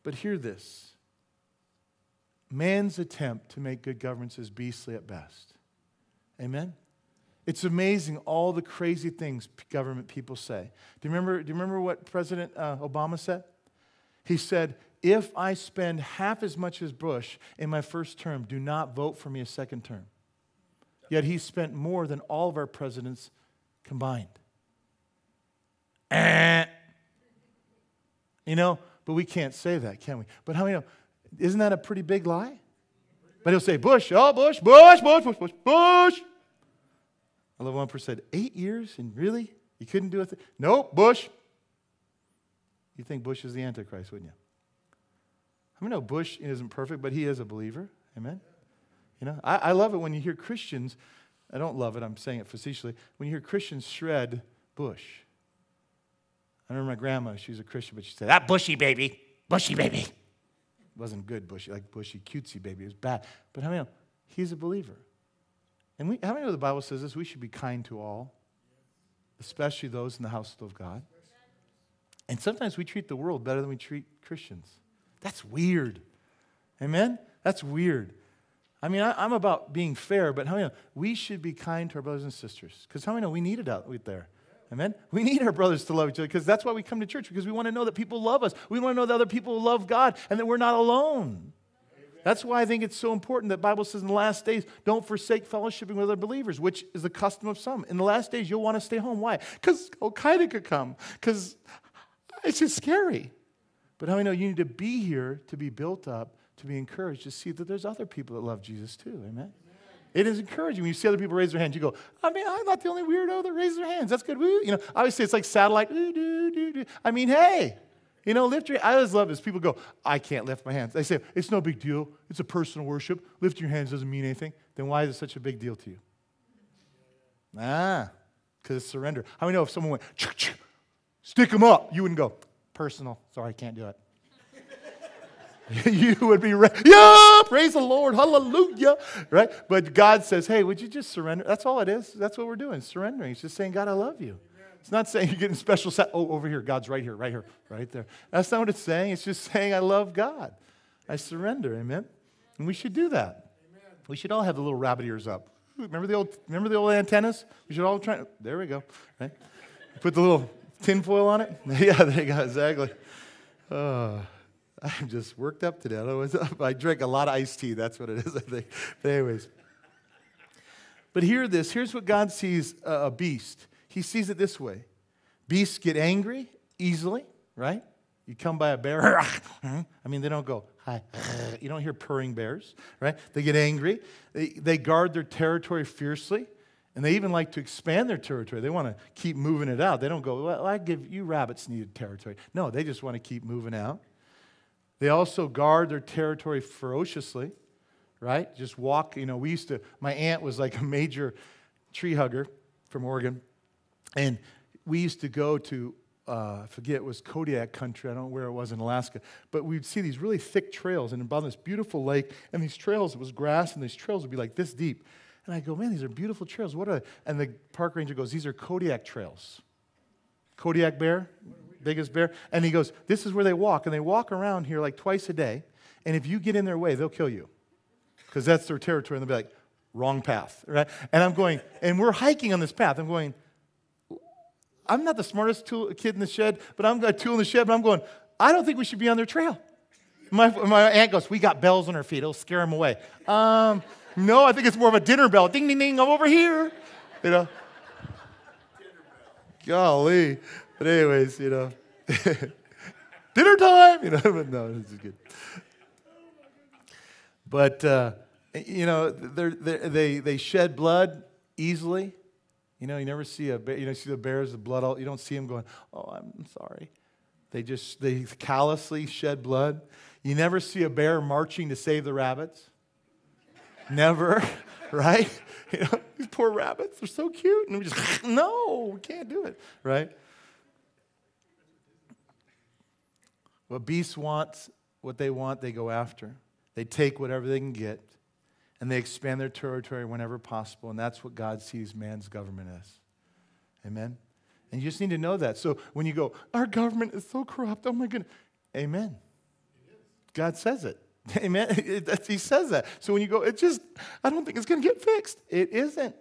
But hear this man's attempt to make good governments is beastly at best. Amen? It's amazing all the crazy things government people say. Do you remember, do you remember what President uh, Obama said? He said, If I spend half as much as Bush in my first term, do not vote for me a second term. Yet he spent more than all of our presidents combined. Eh. You know, but we can't say that, can we? But how many know? Isn't that a pretty big lie? But he'll say, Bush, oh, Bush, Bush, Bush, Bush, Bush, Bush. I love one person said, eight years and really? You couldn't do it? Nope, Bush. You think Bush is the Antichrist, wouldn't you? I mean, no, Bush isn't perfect, but he is a believer. Amen? You know, I, I love it when you hear Christians, I don't love it, I'm saying it facetiously, when you hear Christians shred Bush. I remember my grandma, she was a Christian, but she said, that bushy baby, bushy baby It wasn't good bushy, like bushy, cutesy baby. It was bad. But how many know? He's a believer. And we, how many know the Bible says this? We should be kind to all, especially those in the household of God. And sometimes we treat the world better than we treat Christians. That's weird. Amen? That's weird. I mean, I, am about being fair, but how many know? We should be kind to our brothers and sisters. Because how many know we need it out there? Amen? We need our brothers to love each other because that's why we come to church, because we want to know that people love us. We want to know that other people love God and that we're not alone. That's why I think it's so important that Bible says in the last days, don't forsake fellowshipping with other believers, which is the custom of some. In the last days, you'll want to stay home. Why? Because Al Qaeda could come, because it's just scary. But how many know you need to be here to be built up, to be encouraged, to see that there's other people that love Jesus too. Amen? It is encouraging when you see other people raise their hands. You go, I mean, I'm not the only weirdo that raises their hands. That's good. Woo. You know, obviously it's like satellite. Ooh, doo, doo, doo. I mean, hey, you know, lift your. I always love this. People go, I can't lift my hands. I say, it's no big deal. It's a personal worship. Lifting your hands doesn't mean anything. Then why is it such a big deal to you? Ah, because it's surrender. How many know if someone went, stick them up, you wouldn't go, personal. Sorry, I can't do it. you would be ready. Yeah, praise the Lord. Hallelujah. Right? But God says, hey, would you just surrender? That's all it is. That's what we're doing, surrendering. It's just saying, God, I love you. It's not saying you're getting special set. Oh, over here. God's right here, right here, right there. That's not what it's saying. It's just saying, I love God. I surrender. Amen. And we should do that. Amen. We should all have the little rabbit ears up. Remember the old, remember the old antennas? We should all try. There we go. Right? Put the little tinfoil on it. yeah, there you go. Exactly. Oh. I'm just worked up today. I. I drink a lot of iced tea. That's what it is, I think. But, anyways. But hear this here's what God sees a beast. He sees it this way beasts get angry easily, right? You come by a bear, I mean, they don't go, hi. You don't hear purring bears, right? They get angry. They, they guard their territory fiercely. And they even like to expand their territory. They want to keep moving it out. They don't go, well, I give you rabbits needed territory. No, they just want to keep moving out. They also guard their territory ferociously, right? Just walk. You know, we used to, my aunt was like a major tree hugger from Oregon. And we used to go to, uh, I forget, it was Kodiak country. I don't know where it was in Alaska. But we'd see these really thick trails and about this beautiful lake. And these trails, it was grass, and these trails would be like this deep. And I go, man, these are beautiful trails. What are they? And the park ranger goes, these are Kodiak trails. Kodiak bear, biggest bear. And he goes, this is where they walk. And they walk around here like twice a day. And if you get in their way, they'll kill you because that's their territory. And they'll be like, wrong path, right? And I'm going, and we're hiking on this path. I'm going, I'm not the smartest tool, kid in the shed, but I'm got a tool in the shed, but I'm going, I don't think we should be on their trail. My, my aunt goes, We got bells on our feet. It'll scare them away. Um, no, I think it's more of a dinner bell. Ding, ding, ding, I'm over here. You know? Golly. But, anyways, you know, dinner time. You know, but no, this is good. But, uh, you know, they're, they're, they they shed blood easily. You know, you never see a bear, you know, see the bears, the blood, all, you don't see them going, oh, I'm sorry. They just, they callously shed blood. You never see a bear marching to save the rabbits. Never, right? You know, these poor rabbits, they're so cute. And we just, no, we can't do it, right? What beasts want, what they want, they go after. They take whatever they can get and they expand their territory whenever possible. And that's what God sees man's government as. Amen? And you just need to know that. So when you go, our government is so corrupt, oh my goodness. Amen. God says it. Amen. he says that. So when you go, it just, I don't think it's going to get fixed. It isn't.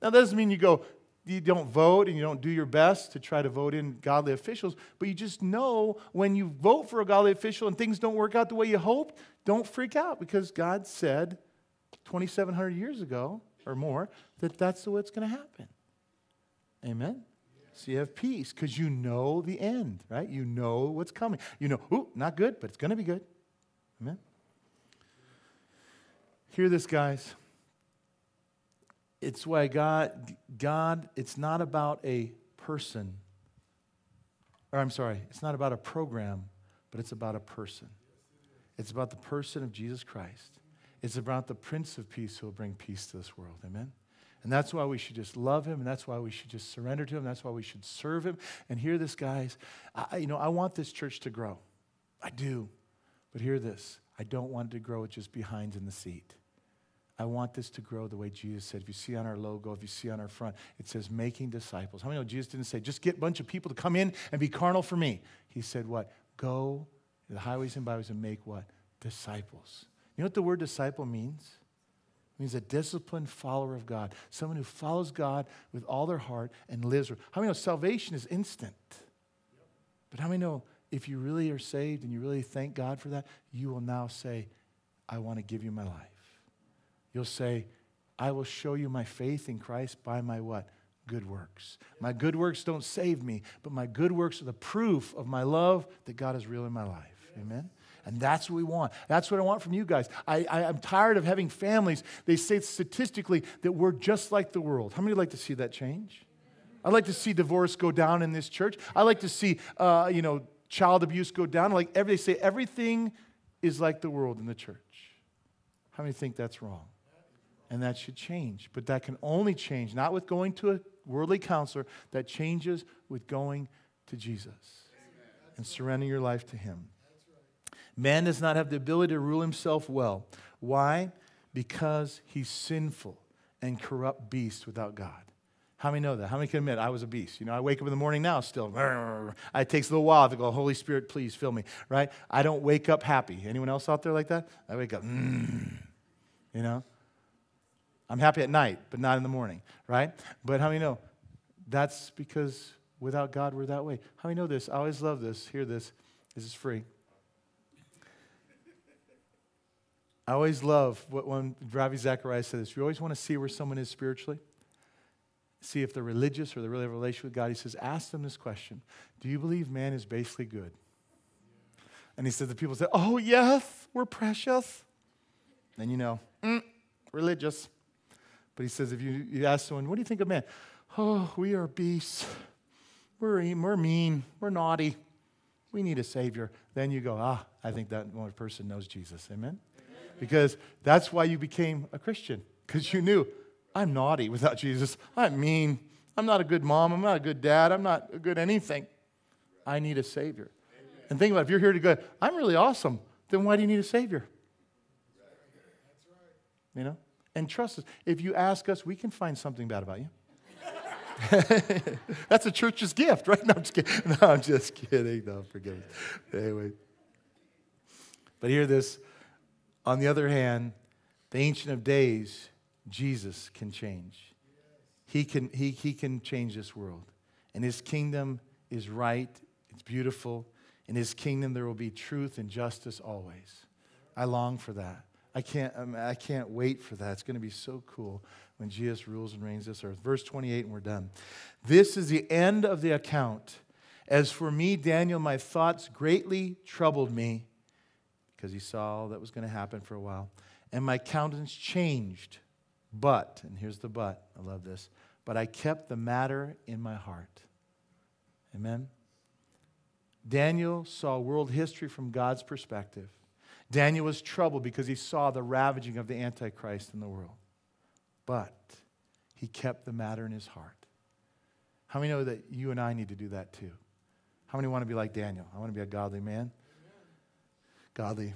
Now, that doesn't mean you go, you don't vote and you don't do your best to try to vote in godly officials, but you just know when you vote for a godly official and things don't work out the way you hoped, don't freak out because God said 2,700 years ago or more that that's the way it's going to happen. Amen? So you have peace because you know the end, right? You know what's coming. You know, ooh, not good, but it's going to be good. Amen? Hear this, guys. It's why God, God, it's not about a person, or I'm sorry, it's not about a program, but it's about a person. It's about the person of Jesus Christ. It's about the Prince of Peace who will bring peace to this world. Amen? And that's why we should just love him, and that's why we should just surrender to him. That's why we should serve him. And hear this, guys. I, you know, I want this church to grow. I do. But hear this I don't want it to grow just behind in the seat. I want this to grow the way Jesus said. If you see on our logo, if you see on our front, it says making disciples. How many know Jesus didn't say, just get a bunch of people to come in and be carnal for me? He said, what? Go to the highways and byways and make what? Disciples. You know what the word disciple means? It means a disciplined follower of God, someone who follows God with all their heart and lives. How many know salvation is instant? But how many know if you really are saved and you really thank God for that, you will now say, I want to give you my life. You'll say, I will show you my faith in Christ by my what? Good works. My good works don't save me, but my good works are the proof of my love that God is real in my life. Amen? And that's what we want. That's what I want from you guys. I, I, am tired of having families. They say statistically that we're just like the world. How many like to see that change? I'd like to see divorce go down in this church. I'd like to see, uh, you know, child abuse go down. Like every, they say everything is like the world in the church. How many think that's wrong? And that should change. But that can only change, not with going to a worldly counselor, that changes with going to Jesus and surrendering your life to Him. Man does not have the ability to rule himself well. Why? Because he's sinful and corrupt beast without God. How many know that? How many can admit I was a beast? You know, I wake up in the morning now still. It takes a little while to go, Holy Spirit, please fill me, right? I don't wake up happy. Anyone else out there like that? I wake up, mm, you know? I'm happy at night, but not in the morning, right? But how many know? That's because without God, we're that way. How many know this? I always love this. Hear this. This is free. I always love what when Ravi Zacharias said this. You always want to see where someone is spiritually. See if they're religious or they really have a relationship with God. He says, ask them this question Do you believe man is basically good? And he said, the people say, Oh, yes, we're precious. Then you know, mm, religious. But he says, if you, you ask someone, What do you think of man? Oh, we are beasts. We're, we're mean. We're naughty. We need a Savior. Then you go, Ah, I think that one person knows Jesus. Amen? Because that's why you became a Christian, because you knew, I'm naughty without Jesus. I'm mean. I'm not a good mom. I'm not a good dad. I'm not a good anything. I need a Savior. And think about it, if you're here to go, I'm really awesome, then why do you need a Savior? You know? And trust us, if you ask us, we can find something bad about you. That's a church's gift, right? No, I'm just kidding. No, I'm just kidding. No, forgive me. Anyway. But hear this. On the other hand, the Ancient of Days, Jesus can change. He can, he, he can change this world. And his kingdom is right, it's beautiful. In his kingdom, there will be truth and justice always. I long for that. I can't, um, I can't wait for that. It's going to be so cool when Jesus rules and reigns this earth. Verse 28, and we're done. This is the end of the account. As for me, Daniel, my thoughts greatly troubled me because he saw all that was going to happen for a while. And my countenance changed. But, and here's the but, I love this, but I kept the matter in my heart. Amen? Daniel saw world history from God's perspective. Daniel was troubled because he saw the ravaging of the Antichrist in the world. But he kept the matter in his heart. How many know that you and I need to do that too? How many want to be like Daniel? I want to be a godly man, godly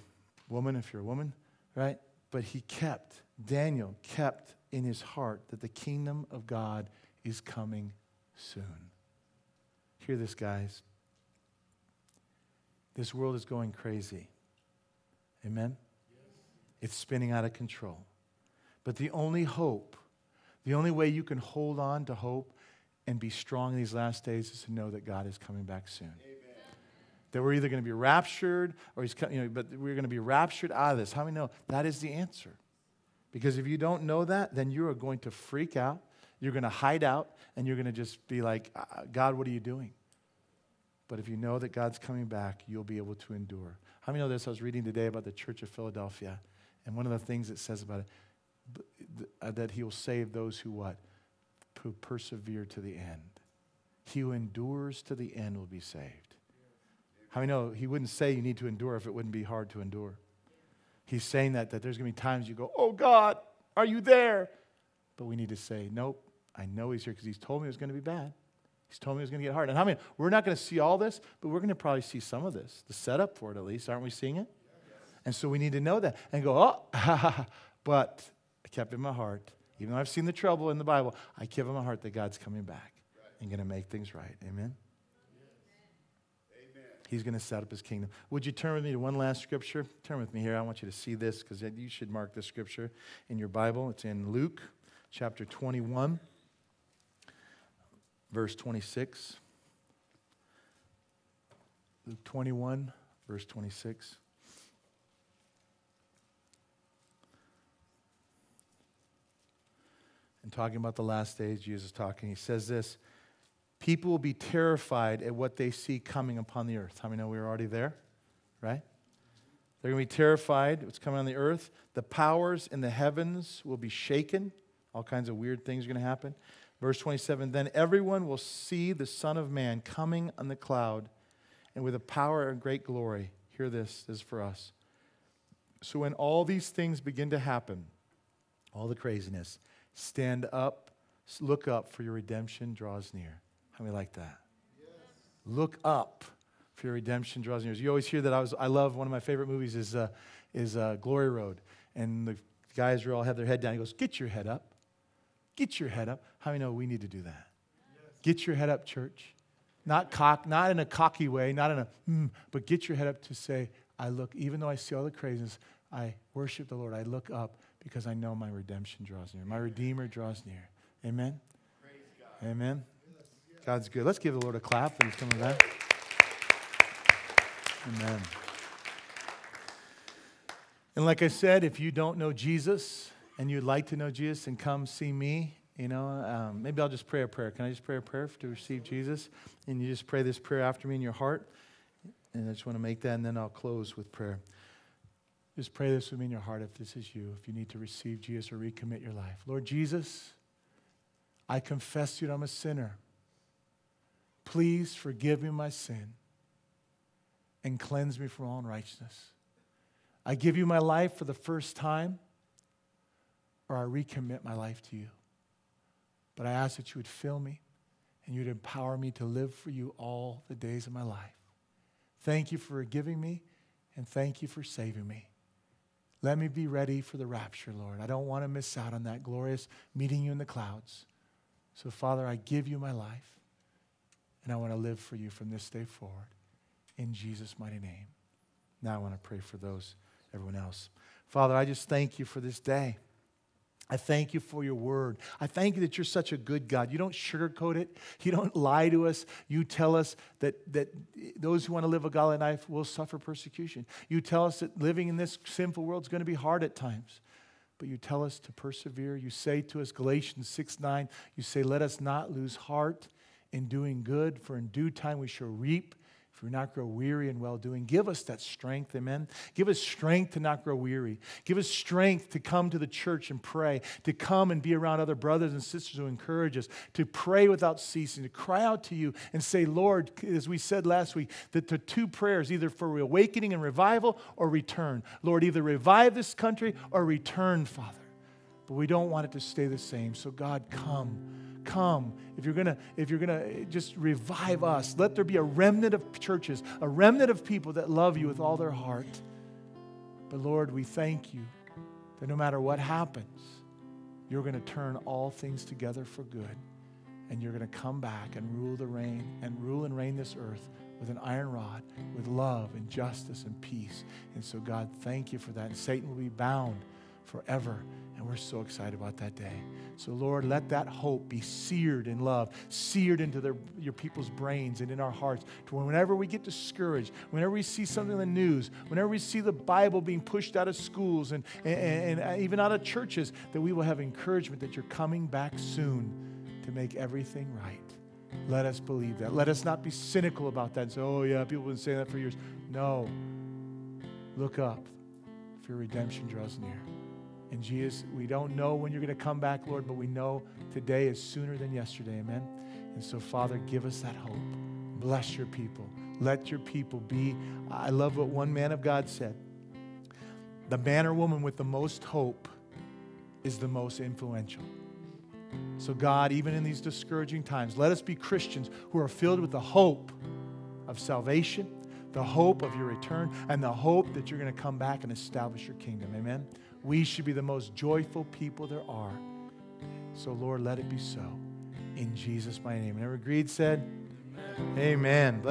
woman if you're a woman, right? But he kept, Daniel kept in his heart that the kingdom of God is coming soon. Hear this, guys. This world is going crazy. Amen? It's spinning out of control. But the only hope, the only way you can hold on to hope and be strong in these last days is to know that God is coming back soon. Amen. That we're either going to be raptured or he's coming, you know, but we're going to be raptured out of this. How many know that is the answer? Because if you don't know that, then you are going to freak out. You're going to hide out and you're going to just be like, uh, God, what are you doing? But if you know that God's coming back, you'll be able to endure. How many know this? I was reading today about the Church of Philadelphia, and one of the things it says about it, uh, that he will save those who what? Who persevere to the end. He who endures to the end will be saved. How many know he wouldn't say you need to endure if it wouldn't be hard to endure? He's saying that, that there's going to be times you go, Oh God, are you there? But we need to say, Nope, I know he's here because he's told me it was going to be bad. He's told me it was going to get hard. And how many, we're not going to see all this, but we're going to probably see some of this, the setup for it at least. Aren't we seeing it? And so we need to know that and go, oh, but I kept in my heart, even though I've seen the trouble in the Bible, I kept in my heart that God's coming back and going to make things right. Amen? He's going to set up his kingdom. Would you turn with me to one last scripture? Turn with me here. I want you to see this because you should mark this scripture in your Bible. It's in Luke chapter 21 verse 26. Luke 21, verse 26. And talking about the last days, Jesus is talking, he says this People will be terrified at what they see coming upon the earth. How many know we are already there? Right? They're going to be terrified what's coming on the earth. The powers in the heavens will be shaken. All kinds of weird things are going to happen. Verse 27 Then everyone will see the Son of Man coming on the cloud and with a power and great glory. Hear this, this is for us. So when all these things begin to happen, all the craziness, stand up, look up, for your redemption draws near. How many like that? Yes. Look up, for your redemption draws near. You always hear that. I, was, I love one of my favorite movies is, uh, is uh, Glory Road. And the guys are all have their head down. He goes, Get your head up. Get your head up. How many know we need to do that? Yes. Get your head up, church. Not cock, not in a cocky way, not in a, mm, but get your head up to say, I look, even though I see all the craziness, I worship the Lord. I look up because I know my redemption draws near. My Redeemer draws near. Amen? God. Amen? God's good. Let's give the Lord a clap for coming back. Amen. And like I said, if you don't know Jesus and you'd like to know Jesus, and come see me. You know, um, maybe I'll just pray a prayer. Can I just pray a prayer to receive Jesus? And you just pray this prayer after me in your heart. And I just want to make that, and then I'll close with prayer. Just pray this with me in your heart if this is you, if you need to receive Jesus or recommit your life. Lord Jesus, I confess to you that I'm a sinner. Please forgive me my sin and cleanse me from all unrighteousness. I give you my life for the first time, or I recommit my life to you. But I ask that you would fill me and you'd empower me to live for you all the days of my life. Thank you for giving me, and thank you for saving me. Let me be ready for the rapture, Lord. I don't want to miss out on that glorious meeting you in the clouds. So, Father, I give you my life, and I want to live for you from this day forward. In Jesus' mighty name. Now I want to pray for those, everyone else. Father, I just thank you for this day. I thank you for your word. I thank you that you're such a good God. You don't sugarcoat it. You don't lie to us. You tell us that, that those who want to live a godly life will suffer persecution. You tell us that living in this sinful world is going to be hard at times. But you tell us to persevere. You say to us, Galatians 6 9, you say, Let us not lose heart in doing good, for in due time we shall reap if we not grow weary in well doing, give us that strength, amen. Give us strength to not grow weary. Give us strength to come to the church and pray, to come and be around other brothers and sisters who encourage us, to pray without ceasing, to cry out to you and say, Lord, as we said last week, that the two prayers, either for awakening and revival or return. Lord, either revive this country or return, Father. But we don't want it to stay the same. So, God, come come. If you're gonna if you're gonna eh, just revive us let there be a remnant of churches a remnant of people that love you with all their heart. But lord we thank you that no matter what happens you're to turn all things together for good and you're to come back and rule the reign and rule and reign this earth with an iron rod with love and justice and peace. And so god thank you for that. And satan will be bound forever and we're so excited about that day. So, Lord, let that hope be seared in love, seared into their, your people's brains and in our hearts. To whenever we get discouraged, whenever we see something in the news, whenever we see the Bible being pushed out of schools and, and, and even out of churches, that we will have encouragement that you're coming back soon to make everything right. Let us believe that. Let us not be cynical about that and say, oh, yeah, people have been saying that for years. No. Look up, for your redemption draws near. And Jesus, we don't know when you're going to come back, Lord, but we know today is sooner than yesterday. Amen. And so, Father, give us that hope. Bless your people. Let your people be. I love what one man of God said. The man or woman with the most hope is the most influential. So, God, even in these discouraging times, let us be Christians who are filled with the hope of salvation, the hope of your return, and the hope that you're going to come back and establish your kingdom. Amen. We should be the most joyful people there are. So, Lord, let it be so. In Jesus' mighty name. And every agreed said, Amen. Amen.